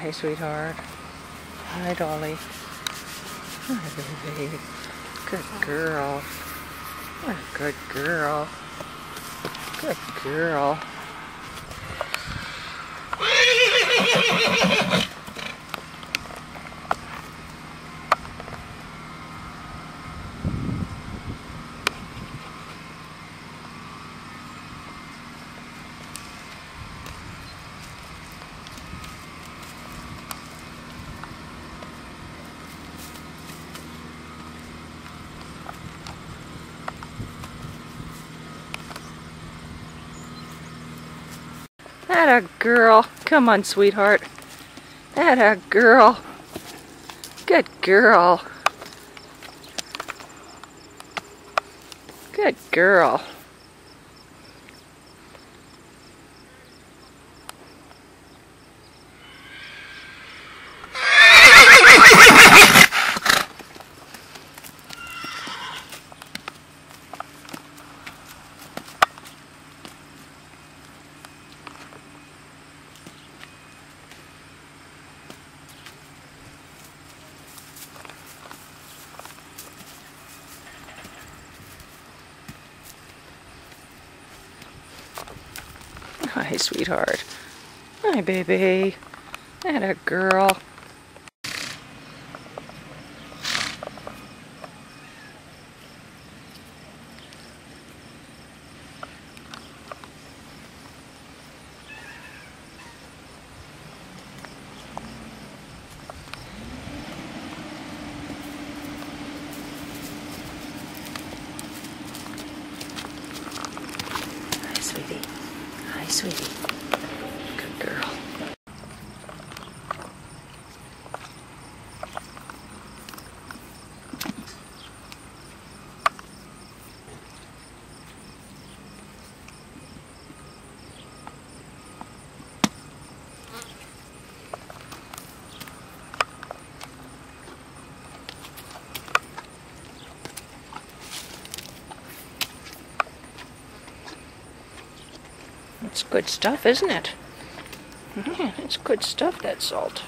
Hi, sweetheart. Hi, Dolly. Hi, baby. Good girl. What a good girl. Good girl. That a girl. Come on, sweetheart. That a girl. Good girl. Good girl. Hi, sweetheart. Hi, baby. That a girl. Sweetie. Good girl. It's good stuff, isn't it? It's good stuff, that salt.